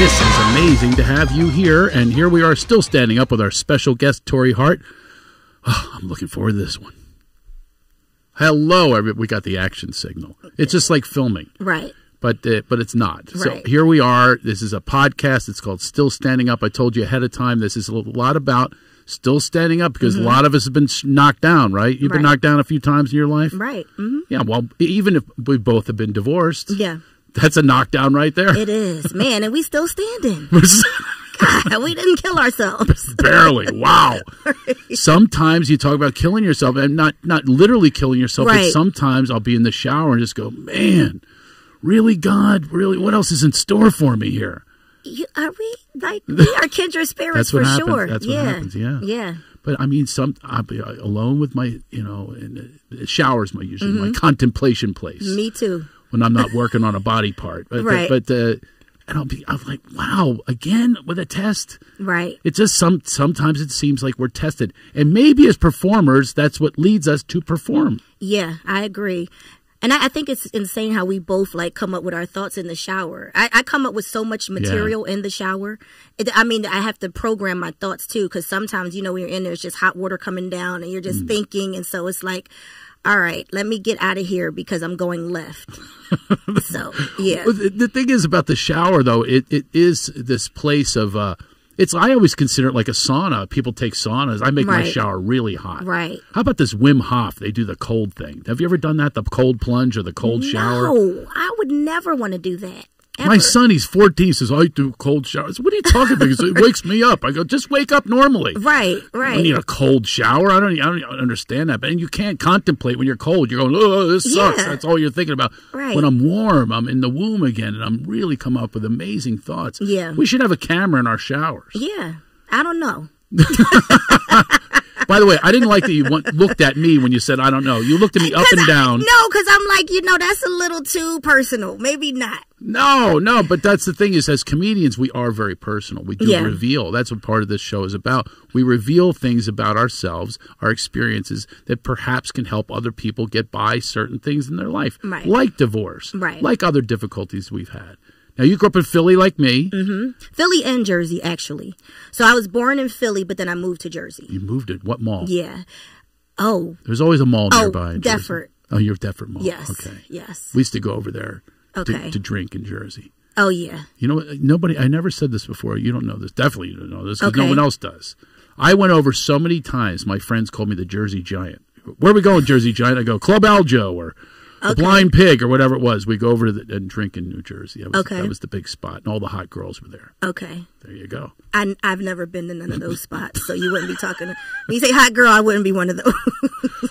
This is amazing to have you here, and here we are still standing up with our special guest, Torrei Hart. Oh, I'm looking forward to this one. Hello, we got the action signal. It's just like filming, Right. but uh, but it's not. So here we are. This is a podcast. It's called Still Standing Up. I told you ahead of time. This is a lot about still standing up because a lot of us have been knocked down. Right? You've been Mm-hmm. Knocked down a few times in your life. Right. hmm Yeah. Well, even if we both have been divorced, Yeah. That's a knockdown right there. It is. Man, and we still standing. God, we didn't kill ourselves. Barely. Wow. Sometimes you talk about killing yourself, and not not literally killing yourself, but sometimes I'll be in the shower and just go, "Man, really, God, really, what else is in store for me here?" You, are we like we are kindred spirits That's for happens. sure? That's what yeah. happens, yeah. Yeah. But I mean, some I'll be alone with my, you know, and the showers my usually Mm-hmm. my contemplation place Me too. When I'm not working on a body part. But, Right. But, but uh, and I'll be, I'm like, wow, again with a test. Right. It's just some sometimes it seems like we're tested, and maybe as performers, that's what leads us to perform. Yeah, I agree. And I, I think it's insane how we both like come up with our thoughts in the shower. I, I come up with so much material in the shower. It, I mean, I have to program my thoughts too, because sometimes, you know, when you're in there, it's just hot water coming down and you're Mm. just thinking. And so it's like, all right, let me get out of here because I'm going left. so, yeah. Well, the, the thing is about the shower, though, it, it is this place of. Uh, it's I always consider it like a sauna. People take saunas. I make my shower really hot. Right. How about this Wim Hof? They do the cold thing. Have you ever done that? The cold plunge or the cold shower? No, I would never want to do that. My son, he's 14, says, I do cold showers. What are you talking about? Says, It wakes me up. I go, just wake up normally. Right, right. don't need a cold shower. I don't, I don't understand that. And you can't contemplate when you're cold. You're going, oh, this sucks. Yeah. That's all you're thinking about. Right. When I'm warm, I'm in the womb again, and I'm really come up with amazing thoughts. Yeah. We should have a camera in our showers. yeah, I don't know. By the way, I didn't like that you went, looked at me when you said, I don't know. You looked at me up and down. No, because I'm like, you know, that's a little too personal. Maybe not. No, no, but that's the thing is, as comedians, we are very personal. We do Yeah. reveal. That's what part of this show is about. We reveal things about ourselves, our experiences that perhaps can help other people get by certain things in their life, Right. like divorce, Right. like other difficulties we've had. Now, you grew up in Philly like me. Mm-hmm. Philly and Jersey, actually. So I was born in Philly, but then I moved to Jersey. You moved it. What mall? Yeah. Oh, There's always a mall Oh, nearby. in Jersey. Deptford. Oh, you're Deptford Mall. yes. Okay. Yes. We used to go over there to, Okay. to drink in Jersey. Oh, yeah. You know, what? nobody. I never said this before. You don't know this. Definitely, you don't know this because no one else does. I went over so many times. My friends called me the Jersey Giant. Where are we going, Jersey Giant? I go Club Aljo or the Blind Pig or whatever it was. We go over to the, and drink in New Jersey. That was, Okay. that was the big spot, and all the hot girls were there. Okay. There you go. I, I've never been to none of those spots, so you wouldn't be talking. To, when you say hot girl, I wouldn't be one of those.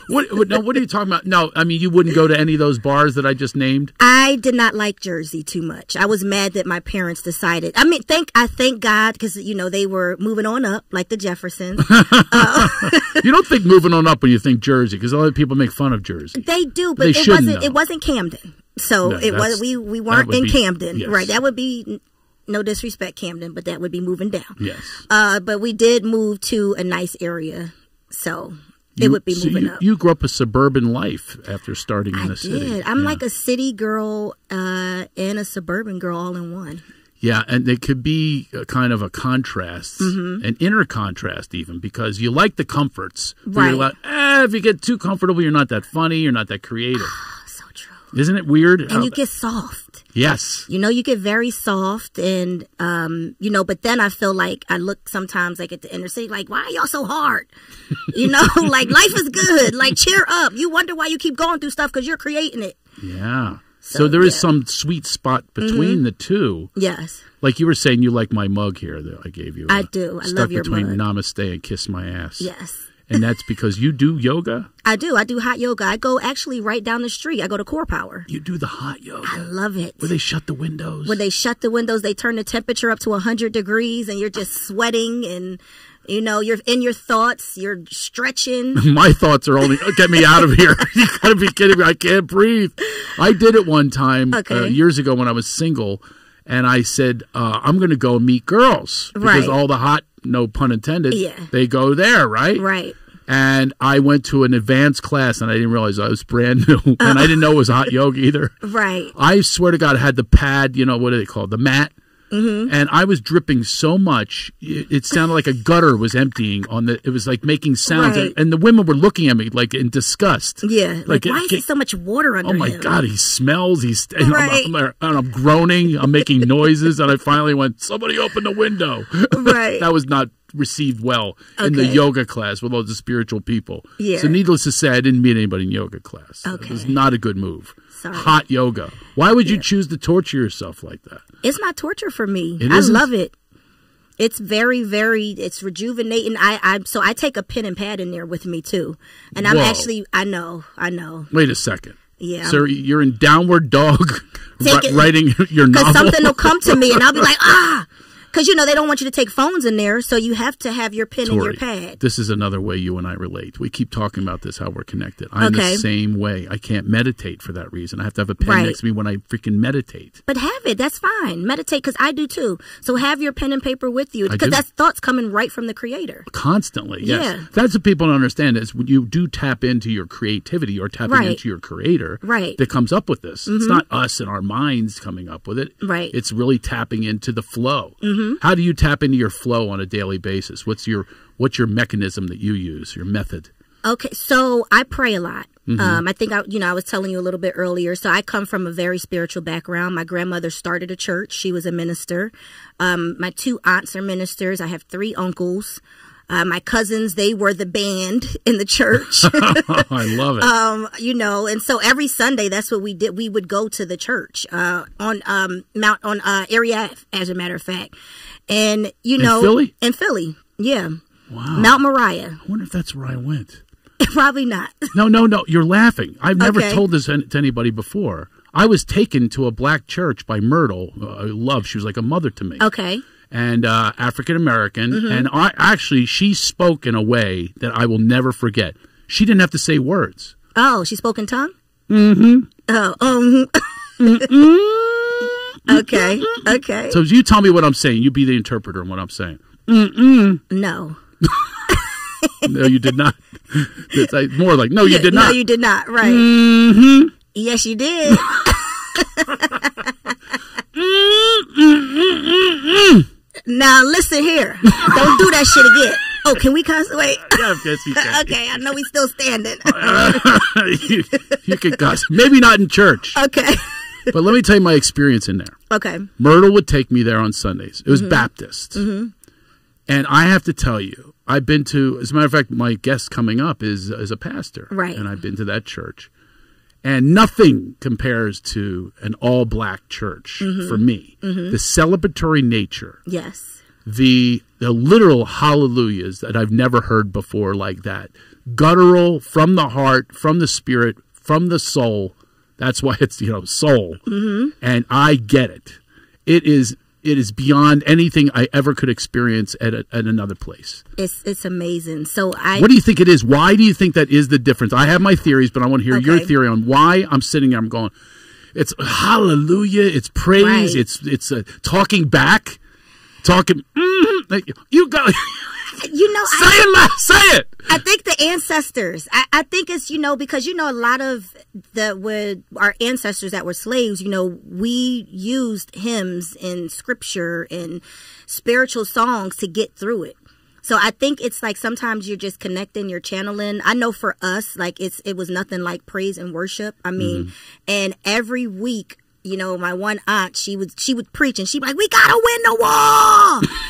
What? what no, what are you talking about? No, I mean you wouldn't go to any of those bars that I just named. I did not like Jersey too much. I was mad that my parents decided. I mean, thank I thank God because you know they were moving on up like the Jeffersons. Uh, you don't think moving on up when you think Jersey because a lot of people make fun of Jersey. They do, but They it wasn't. though. It wasn't Camden, so No, it was. We we weren't in be- Camden, yes. right? That would be no disrespect, Camden, but that would be moving down. Yes. Uh, but we did move to a nice area, so it You- would be so moving you, up. You grew up a suburban life after starting in I the city. did. I'm Yeah. like a city girl uh, and a suburban girl all in one. Yeah, and it could be a kind of a contrast, Mm-hmm. an inner contrast, even because you like the comforts. Right. Like, eh, if you get too comfortable, you're not that funny. You're not that creative. So true. Isn't it weird? And you get soft. Yes. You know, you get very soft, and um, you know. But then I feel like I look sometimes like at the inner city, like, why are y'all so hard? You know, like life is good. Like cheer up. You wonder why you keep going through stuff because you're creating it. Yeah. So, So, there is yeah. some sweet spot between the two. Yes, Like you were saying, you like my mug here that I gave you. I uh, do. I love your between mug. Namaste and Kiss My Ass. yes. And that's because you do yoga. I do. I do hot yoga. I go actually right down the street. I go to CorePower. You do the hot yoga. I love it. Where they shut the windows. When they shut the windows, they turn the temperature up to 100 degrees and you're just sweating and, you know, you're in your thoughts, you're stretching. My thoughts are only get me out of here. you gotta be kidding me! I can't breathe. I did it one time uh, years ago when I was single, and I said uh, I'm going to go meet girls because Right. all the hot, no pun intended, Yeah. they go there, right? right. And I went to an advanced class, and I didn't realize I was brand new, and I didn't know it was hot yoga either. Right. I swear to God, I had the pad. You know what do they call the mat? Mm-hmm. And I was dripping so much, it, it, sounded like a gutter was emptying on the. It was like making sounds, Right. and, and the women were looking at me like in disgust. Yeah. Like, why is it- there so much water under Oh my him? God, he smells. He's and, Right. I'm, I'm, and I'm groaning. I'm making noises, and I finally went, "Somebody open the window." Right. that was not received well in the yoga class with all the spiritual people. Yeah. So, needless to say, I didn't meet anybody in yoga class. It Okay. was not a good move. Sorry. Hot yoga. Why would you choose to torture yourself like that? It's not torture for me. It I isn't? love it. It's very, very. It's rejuvenating. I, I, so I take a pen and pad in there with me too, and I'm Whoa. actually. I know. I know. Wait a second. Yeah. So you're in downward dog it- writing your Because novel. something will come to me, and I'll be like, ah. Because you know they don't want you to take phones in there, so you have to have your pen and your pad. This is another way you and I relate. We keep talking about this, how we're connected. I'm Okay. the same way. I can't meditate for that reason. I have to have a pen Right. next to me when I freaking meditate. But have it. That's fine. Meditate, because I do too. So have your pen and paper with you, because that's thoughts coming right from the creator. Constantly, yes. Yeah. That's what people don't understand is when you do tap into your creativity or tapping Right. into your creator Right. that comes up with this. It's mm-hmm. not us and our minds coming up with it. Right. It's really tapping into the flow. Mm-hmm. Mm-hmm. How do you tap into your flow on a daily basis? What's your what's your mechanism that you use, your method? Okay, so I pray a lot. Mm-hmm. Um, I think I, you know, I was telling you a little bit earlier. So I come from a very spiritual background. My grandmother started a church. She was a minister. Um, my two aunts are ministers. I have three uncles. Uh, my cousins, they were the band in the church. I love it. um, you know, and so every Sunday, that's what we did. We would go to the church uh, on um, Mount on uh, Area, as a matter of fact, and you know, Philly? in Philly, yeah, wow. Mount Moriah. I wonder if that's where I went. Probably not. No, no, no. You're laughing. I've never Okay. told this to anybody before. I was taken to a black church by Myrtle. I love. She was like a mother to me. Okay. And uh, African American. Mm-hmm. And I actually, she spoke in a way that I will never forget. She didn't have to say words. Oh, she spoke in tongue? Mm-hmm. Oh, um. okay, okay. So you tell me what I'm saying. You be the interpreter in what I'm saying. Mm-mm. no. No, you did not. It's like, more like, no, you did not. No, you did not. Right. mm-hmm. Yes, you did. now, listen here. Don't do that shit again. Oh, can we cuss? Wait. Yeah, yes, you can. okay, I know we still standing. you, you could cuss. Maybe not in church. okay. But let me tell you my experience in there. Okay. Myrtle would take me there on Sundays. It was Mm-hmm. Baptist. And I have to tell you, I've been to, as a matter of fact, my guest coming up is, is a pastor. Right. And I've been to that church. And nothing compares to an all black church Mm-hmm. for me. The celebratory nature, Yes. the, the literal hallelujahs that I've never heard before like that. Guttural, from the heart, from the spirit, from the soul. That's why it's, you know, soul. Mm-hmm. And I get it. It is it is beyond anything I ever could experience at, a, at another place. It's it's amazing. So I What do you think it is? Why do you think that is the difference? I have my theories, but I want to hear your theory on why I'm sitting there. I'm going, it's hallelujah, it's praise, Right. it's it's uh, talking back, talking. Mm, you go, say you know I it, say it. I think the ancestors. I, I think it's you know because you know a lot of the with our ancestors that were slaves. You know we used hymns and scripture and spiritual songs to get through it. So I think it's like sometimes you're just connecting, you're channeling. I know for us, like it's it was nothing like praise and worship. I mean, mm-hmm. and every week. You know, my one aunt, she would she would preach and she'd be like, "We gotta win the war."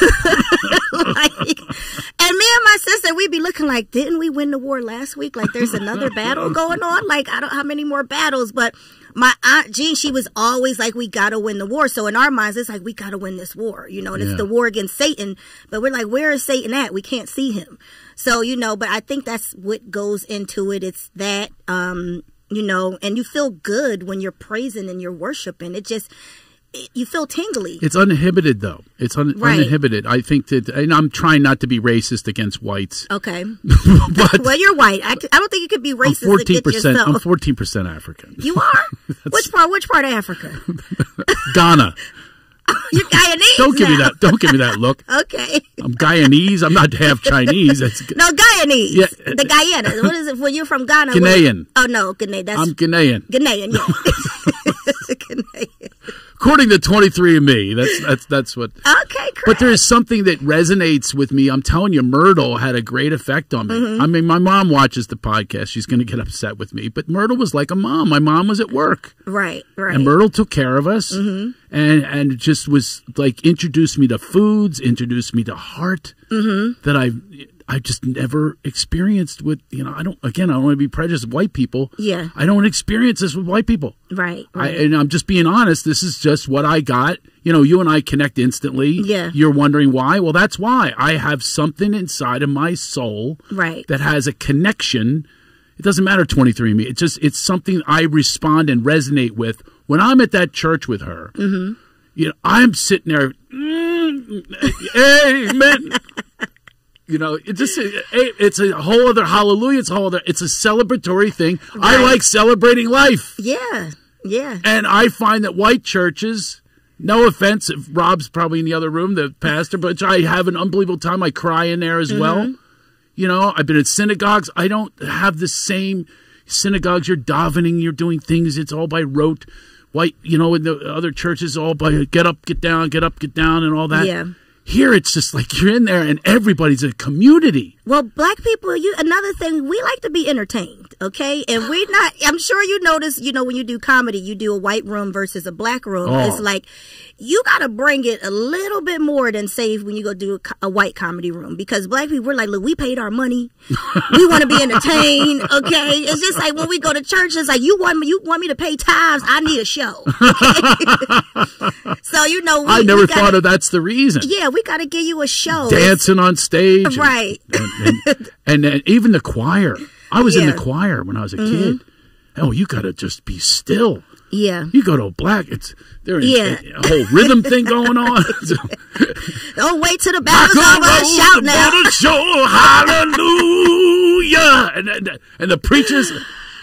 like, and me and my sister, we'd be looking like, didn't we win the war last week? Like, there's another battle going on. Like, I don't how many more battles, but my aunt Jean, she was always like, we gotta win the war. So in our minds, it's like we gotta win this war, you know, and Yeah. it's the war against Satan. But we're like, where is Satan at? We can't see him. So you know, but I think that's what goes into it. It's that, um, you know, and you feel good when you're praising and you're worshiping. It just, you feel tingly. It's uninhibited, though. It's un- Right. uninhibited. I think that, and I'm trying not to be racist against whites, Okay. but Well, you're white. I don't think you could be racist. I'm fourteen percent. I'm 14 percent African. You are? which part? Which part of Africa? Ghana. You're Guyanese. Don't give me that. Don't give me that look. Okay. I'm Guyanese. I'm not half Chinese. It's, No, Guyanese. Yeah. The Guyana. What is it? When you're from Ghana. what- Ghanaian. Oh no, Ghanaian. That's I'm Ghanaian. Ghanaian. Yeah. According to 23andMe. That's that's that's what. Okay, correct. But there is something that resonates with me. I'm telling you, Myrtle had a great effect on me. Mm-hmm. I mean, my mom watches the podcast. She's going to get upset with me, but Myrtle was like a mom. My mom was at work. right, right. And Myrtle took care of us, Mm-hmm. and and just was like introduced me to foods, introduced me to heart Mm-hmm. that I I just never experienced with you know I don't again I don't want to be prejudiced white people. Yeah. I don't experience this with white people. right, I, and I'm just being honest. This is just what I got. You know, you and I connect instantly. Yeah. You're wondering why? Well, that's why. I have something inside of my soul Right. that has a connection. It doesn't matter 23 me It's just it's something I respond and resonate with when I'm at that church with her. Mm-hmm. You know, I'm sitting there. Mm, amen. You know, it just it's a whole other hallelujah. It's a whole other. It's a celebratory thing. I like celebrating life. yeah, yeah. And I find that white churches, no offense, if Rob's probably in the other room, the pastor, but I have an unbelievable time. I cry in there as mm-hmm. well. You know, I've been at synagogues. I don't have the same synagogues. You're davening, you're doing things. It's all by rote. White, you know, in the other churches, all by get up, get down, get up, get down, and all that. Yeah. Here, it's just like you're in there and everybody's a community. Well, black people, you another thing, we like to be entertained, okay? And we're not I'm sure you notice, you know, when you do comedy, you do a white room versus a black room. Oh. It's like you got to bring it a little bit more than say when you go do a, a white comedy room because black people we're like, look, we paid our money. we want to be entertained, okay? It's just like when we go to church, it's like you want me you want me to pay tithes, I need a show. so, you know, we, I never gotta- thought of that's the reason. Yeah, we got to give you a show. Dancing on stage. and- Right. And, and, and, even the choir. I was in the Mm-hmm. choir when I was a kid. Oh, you got to just be still. Yeah. You go to a black, it's there is Yeah. a, a whole rhythm thing going on. Don't wait till the battle's over. Shout now. show, hallelujah, and, and and the preachers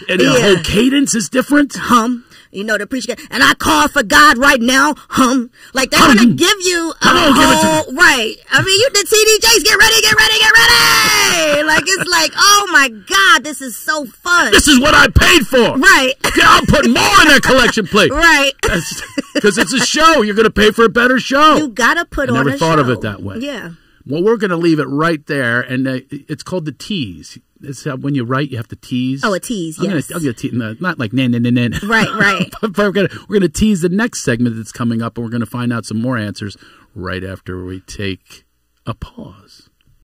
and the Yeah. whole cadence is different. hum. You know the preacher, and I call for God right now, hum. Like they're Hum. gonna give you a Come on, give whole right. I mean, you did T.D. Jakes. Get ready, get ready, get ready. Like it's like, oh my God, this is so fun. This is what I paid for. Right, Yeah, I'll put more in that collection plate. right. Because it's a show. You're going to pay for a better show. You gotta put I on never thought of it that way. Yeah. Well, we're going to leave it right there, and uh, it's called the tease. It's how when you write, you have to tease. Oh, a tease, I'm yes. Gonna, I'm gonna te- no, not like nan nan nan nan. Right, right. but we're gonna we're gonna tease the next segment that's coming up, and we're gonna find out some more answers right after we take a pause.